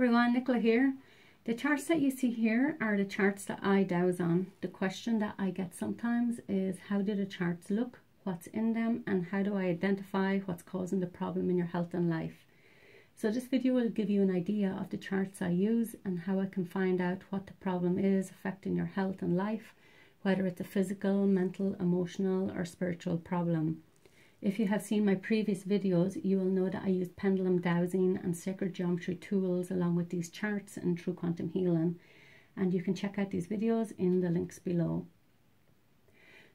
everyone, Nicola here. The charts that you see here are the charts that I dowse on. The question that I get sometimes is how do the charts look, what's in them, and how do I identify what's causing the problem in your health and life. So this video will give you an idea of the charts I use and how I can find out what the problem is affecting your health and life, whether it's a physical, mental, emotional, or spiritual problem. If you have seen my previous videos, you will know that I use pendulum dowsing and sacred geometry tools along with these charts and True Quantum Healing. And you can check out these videos in the links below.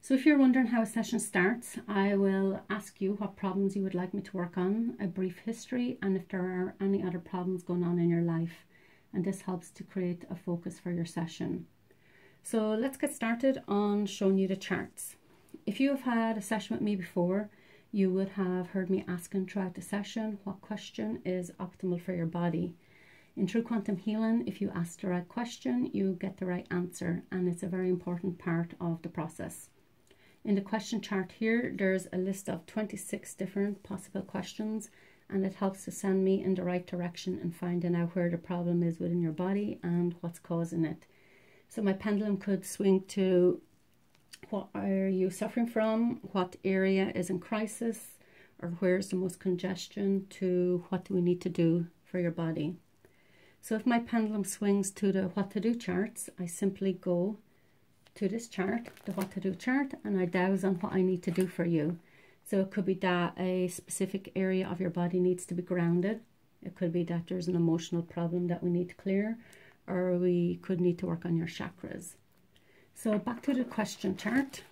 So if you're wondering how a session starts, I will ask you what problems you would like me to work on, a brief history, and if there are any other problems going on in your life. And this helps to create a focus for your session. So let's get started on showing you the charts. If you have had a session with me before, you would have heard me asking throughout the session what question is optimal for your body. In True Quantum Healing, if you ask the right question, you get the right answer, and it's a very important part of the process. In the question chart here, there's a list of 26 different possible questions, and it helps to send me in the right direction in finding out where the problem is within your body and what's causing it. So my pendulum could swing to what are you suffering from, what area is in crisis, or where's the most congestion to what do we need to do for your body. So if my pendulum swings to the what to do charts, I simply go to this chart, the what to do chart, and I dowse on what I need to do for you. So it could be that a specific area of your body needs to be grounded. It could be that there's an emotional problem that we need to clear, or we could need to work on your chakras. So back to the question chart.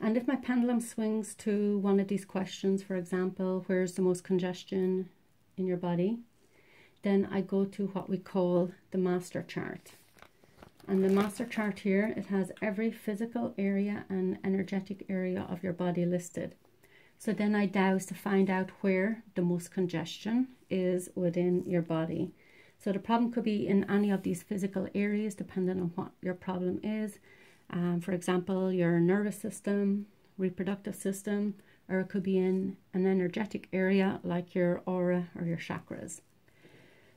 And if my pendulum swings to one of these questions, for example, where's the most congestion in your body, then I go to what we call the master chart. And the master chart here, it has every physical area and energetic area of your body listed. So then I dowse to find out where the most congestion is within your body. So the problem could be in any of these physical areas depending on what your problem is. Um, for example, your nervous system, reproductive system, or it could be in an energetic area like your aura or your chakras.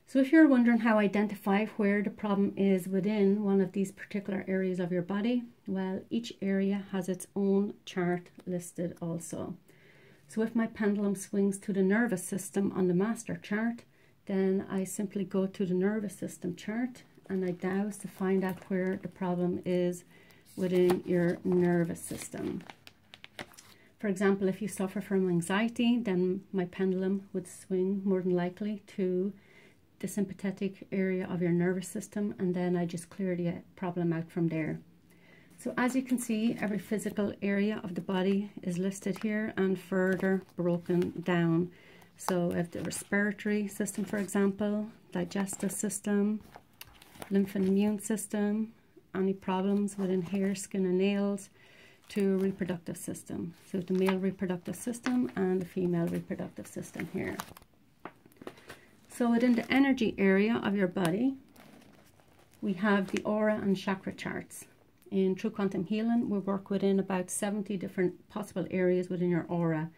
So if you're wondering how identify where the problem is within one of these particular areas of your body, well, each area has its own chart listed also. So if my pendulum swings to the nervous system on the master chart, then I simply go to the nervous system chart and I dowse to find out where the problem is within your nervous system. For example, if you suffer from anxiety, then my pendulum would swing more than likely to the sympathetic area of your nervous system and then I just clear the problem out from there. So as you can see, every physical area of the body is listed here and further broken down. So if the respiratory system, for example, digestive system, lymph and immune system, any problems within hair, skin and nails, to reproductive system. So the male reproductive system and the female reproductive system here. So within the energy area of your body, we have the aura and chakra charts. In True Quantum Healing, we work within about 70 different possible areas within your aura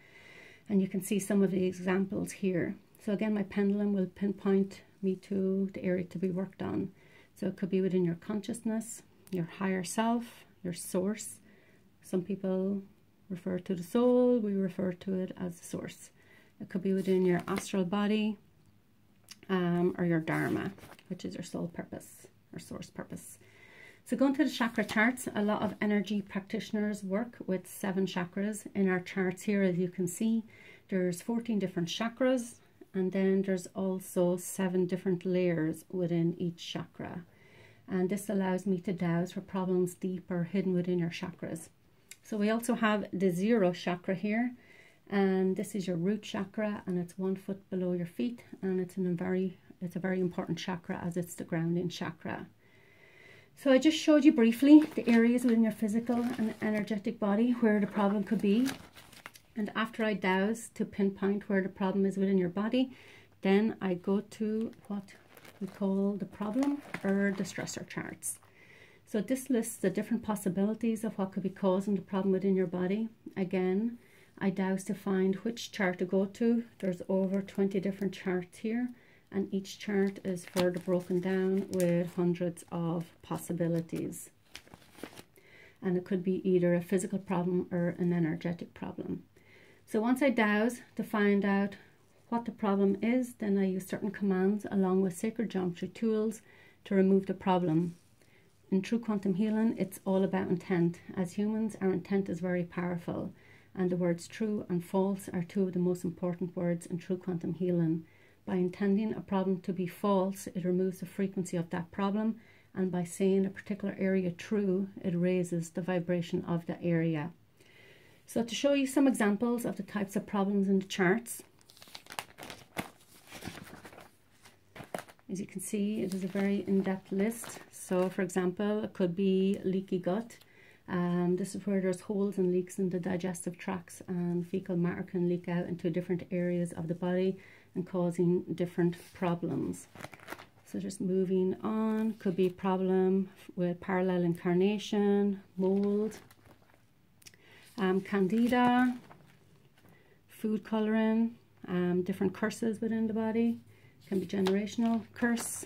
and you can see some of the examples here. So again, my pendulum will pinpoint me to the area to be worked on. So it could be within your consciousness, your higher self, your source. Some people refer to the soul, we refer to it as the source. It could be within your astral body um, or your dharma, which is your soul purpose or source purpose. So going to the chakra charts, a lot of energy practitioners work with seven chakras. In our charts here, as you can see, there's 14 different chakras and then there's also seven different layers within each chakra. And this allows me to dowse for problems deep or hidden within your chakras. So we also have the zero chakra here and this is your root chakra and it's one foot below your feet and it's in a very it's a very important chakra as it's the grounding chakra. So I just showed you briefly the areas within your physical and energetic body where the problem could be. And after I dowse to pinpoint where the problem is within your body, then I go to what we call the problem or the stressor charts. So this lists the different possibilities of what could be causing the problem within your body. Again, I dowse to find which chart to go to. There's over 20 different charts here and each chart is further broken down with hundreds of possibilities. And it could be either a physical problem or an energetic problem. So once I dowse to find out what the problem is, then I use certain commands along with sacred geometry tools to remove the problem. In true quantum healing, it's all about intent. As humans, our intent is very powerful, and the words true and false are two of the most important words in true quantum healing. By intending a problem to be false, it removes the frequency of that problem, and by saying a particular area true, it raises the vibration of the area. So to show you some examples of the types of problems in the charts, as you can see, it is a very in-depth list. So for example, it could be leaky gut. Um, this is where there's holes and leaks in the digestive tracts and fecal matter can leak out into different areas of the body and causing different problems. So just moving on, could be problem with parallel incarnation, mold, um, candida, food colouring, um, different curses within the body, can be generational curse.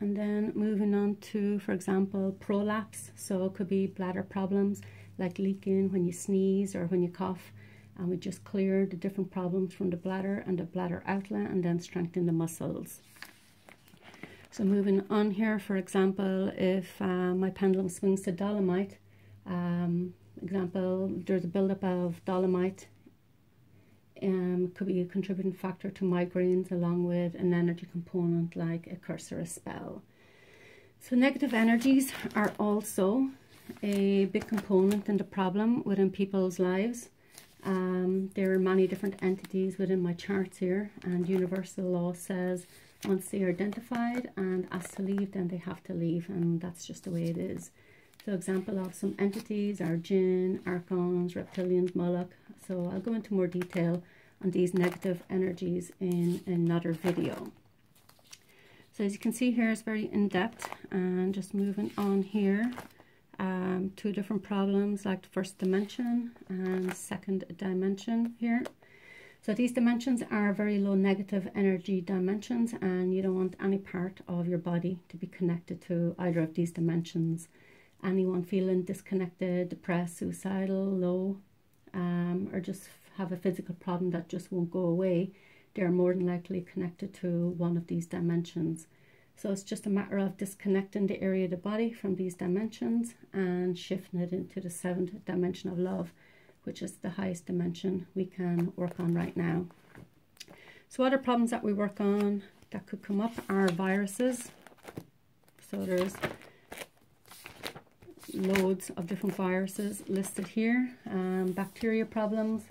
And then moving on to, for example, prolapse. So it could be bladder problems like leaking when you sneeze or when you cough and we just clear the different problems from the bladder and the bladder outlet and then strengthen the muscles. So moving on here, for example, if uh, my pendulum swings to dolomite, um, example, there's a buildup of dolomite, um, could be a contributing factor to migraines along with an energy component like a curse or a spell. So negative energies are also a big component in the problem within people's lives. Um, there are many different entities within my charts here and universal law says once they are identified and asked to leave then they have to leave and that's just the way it is. So example of some entities are jinn, archons, reptilians, Moloch. So I'll go into more detail on these negative energies in another video. So as you can see here, it's very in-depth and just moving on here um, two different problems like the first dimension and second dimension here. So these dimensions are very low negative energy dimensions and you don't want any part of your body to be connected to either of these dimensions. Anyone feeling disconnected, depressed, suicidal, low, um, or just have a physical problem that just won't go away, they're more than likely connected to one of these dimensions. So it's just a matter of disconnecting the area of the body from these dimensions and shifting it into the seventh dimension of love, which is the highest dimension we can work on right now. So other problems that we work on that could come up are viruses. So there's loads of different viruses listed here. Um, bacteria problems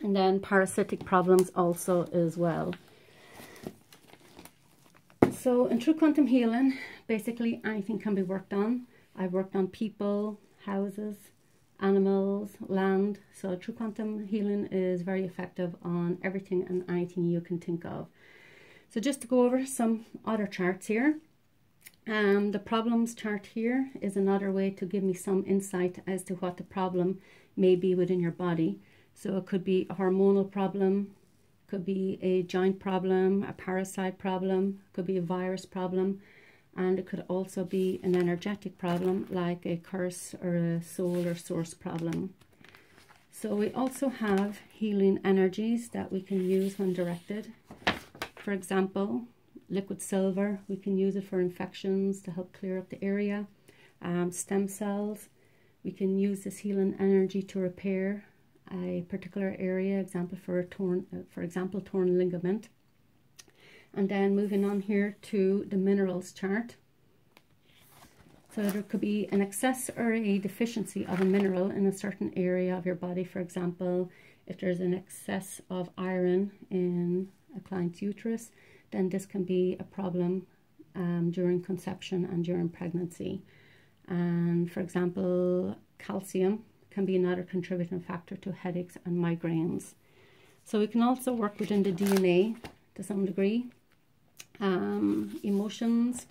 and then parasitic problems also as well. So in True Quantum Healing, basically anything can be worked on. I've worked on people, houses, animals, land. So True Quantum Healing is very effective on everything and anything you can think of. So just to go over some other charts here. Um, the problems chart here is another way to give me some insight as to what the problem may be within your body. So it could be a hormonal problem, could be a joint problem, a parasite problem, could be a virus problem, and it could also be an energetic problem like a curse or a soul or source problem. So we also have healing energies that we can use when directed. For example, liquid silver, we can use it for infections to help clear up the area. Um, stem cells, we can use this healing energy to repair a particular area, example for a torn, uh, for example, torn ligament. And then moving on here to the minerals chart. So there could be an excess or a deficiency of a mineral in a certain area of your body. For example, if there's an excess of iron in a client's uterus, then this can be a problem um, during conception and during pregnancy. And for example, calcium can be another contributing factor to headaches and migraines. So we can also work within the DNA to some degree. Um, emotions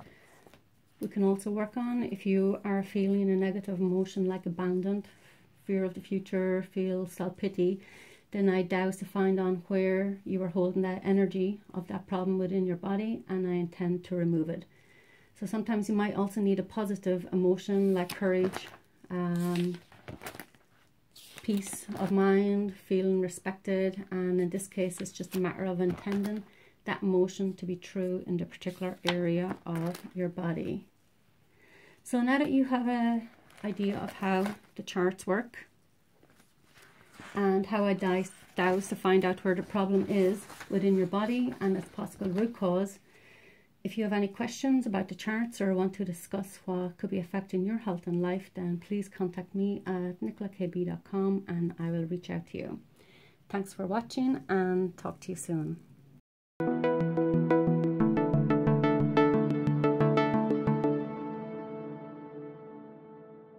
we can also work on if you are feeling a negative emotion like abandoned, fear of the future, feel self pity, then I dowse to find on where you are holding that energy of that problem within your body and I intend to remove it. So sometimes you might also need a positive emotion like courage, um, peace of mind, feeling respected, and in this case, it's just a matter of intending that motion to be true in the particular area of your body. So now that you have an idea of how the charts work and how I dowse to find out where the problem is within your body and its possible root cause, if you have any questions about the charts or want to discuss what could be affecting your health and life, then please contact me at nicolakb.com and I will reach out to you. Thanks for watching and talk to you soon.